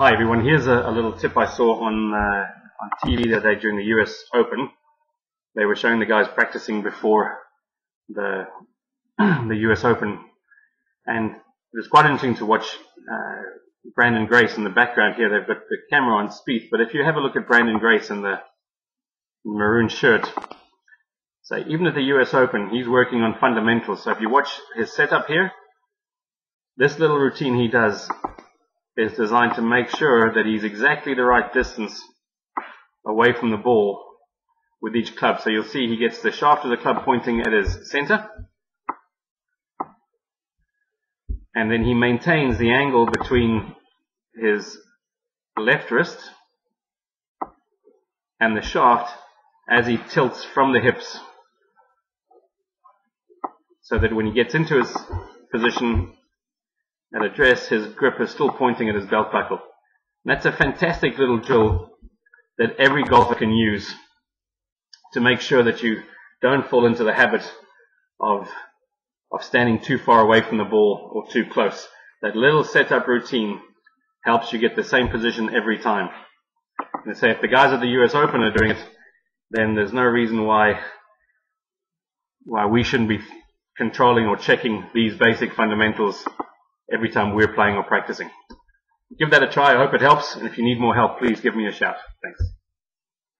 Hi everyone, here's a, a, little tip I saw on, uh, on TV the other day during the US Open. They were showing the guys practicing before the, the US Open and it was quite interesting to watch uh, Branden Grace in the background here. They've got the camera on Spieth, but if you have a look at Branden Grace in the maroon shirt, so even at the US Open, he's working on fundamentals. So if you watch his setup here, this little routine he does is designed to make sure that he's exactly the right distance away from the ball with each club. So you'll see he gets the shaft of the club pointing at his center. And then he maintains the angle between his left wrist and the shaft as he tilts from the hips. So that when he gets into his position, at address, his grip is still pointing at his belt buckle. And that's a fantastic little drill that every golfer can use to make sure that you don't fall into the habit of, of standing too far away from the ball or too close. That little setup routine helps you get the same position every time. And say if the guys at the US Open are doing it, then there's no reason why why we shouldn't be controlling or checking these basic fundamentals every time we're playing or practicing. Give that a try. I hope it helps. And if you need more help, please give me a shout. Thanks.